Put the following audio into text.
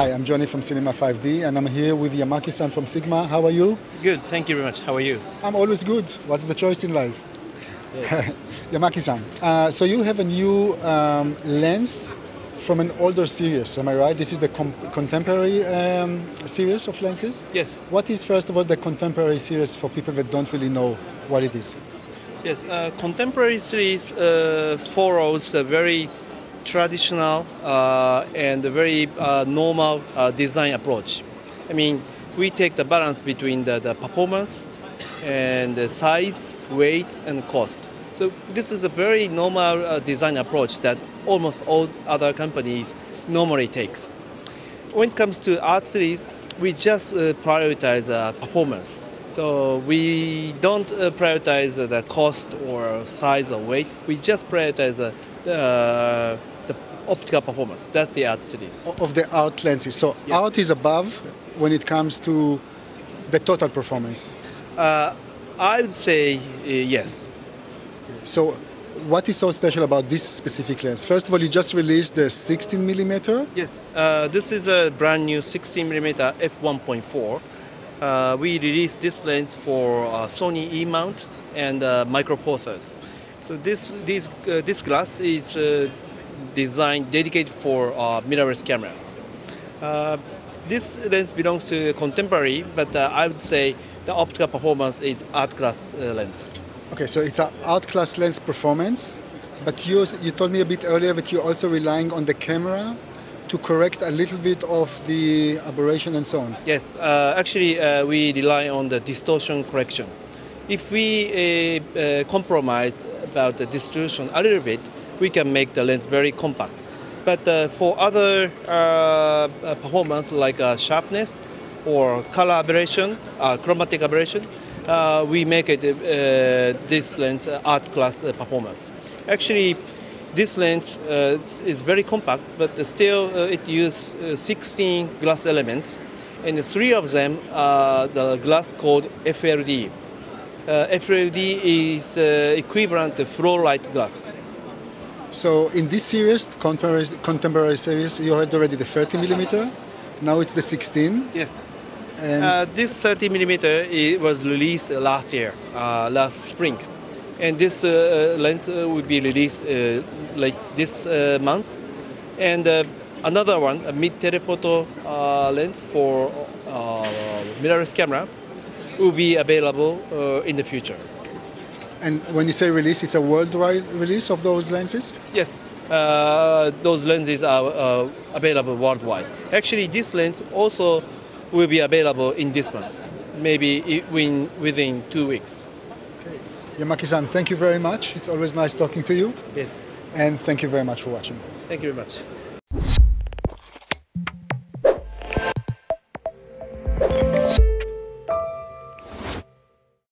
Hi, I'm Johnny from Cinema 5D, and I'm here with Yamaki-san from Sigma. How are you? Good, thank you very much. How are you? I'm always good. What's the choice in life? Yamaki-san, uh, so you have a new um, lens from an older series, am I right? This is the com- contemporary um, series of lenses? Yes. What is, first of all, the contemporary series for people that don't really know what it is? Yes, uh, contemporary series uh, follows a very traditional uh, and very uh, normal uh, design approach. I mean, we take the balance between the, the performance and the size, weight, and cost. So this is a very normal uh, design approach that almost all other companies normally takes. When it comes to art series, we just uh, prioritize uh, performance. So we don't prioritize the cost or size or weight. We just prioritize the, the optical performance. That's the art series. Of the art lenses. So Yes. art is above when it comes to the total performance. Uh, I would say uh, yes. So what is so special about this specific lens? First of all, you just released the 16 millimeter. Yes. Uh, this is a brand new 16mm f1.4. Uh, we released this lens for uh, Sony E-mount and uh, micro Four Thirds. So this this uh, this glass is uh, designed dedicated for uh, mirrorless cameras. Uh, this lens belongs to contemporary, but uh, I would say the optical performance is art class uh, lens. Okay, so it's an art class lens performance, but you you told me a bit earlier that you're also relying on the camera to correct a little bit of the aberration and so on. Yes, uh, actually, uh, we rely on the distortion correction. If we uh, uh, compromise about the distortion a little bit, we can make the lens very compact. But uh, for other uh, uh, performance like uh, sharpness or color aberration, uh, chromatic aberration, uh, we make it this lens art class performance. Actually, this lens is very compact, but still it uses uh, 16 glass elements, and three of them are the glass called FLD. Uh, FLD is uh, equivalent to fluorite glass. So in this series, contemporary, contemporary series, you had already the 30 millimeter. Now it's the 16. Yes. And Uh, this 30 millimeter it was released last year, uh, last spring, and this uh, lens uh, will be released uh, like this uh, month, and uh, another one, a mid telephoto uh, lens for uh, mirrorless camera, will be available uh, in the future. and when you say release, it's a worldwide release of those lenses. Yes, uh, those lenses are uh, available worldwide. Actually, this lens also will be available in this month, maybe i- within within two weeks. Yamaki-san, thank you very much. It's always nice talking to you, Yes. and thank you very much for watching. Thank you very much.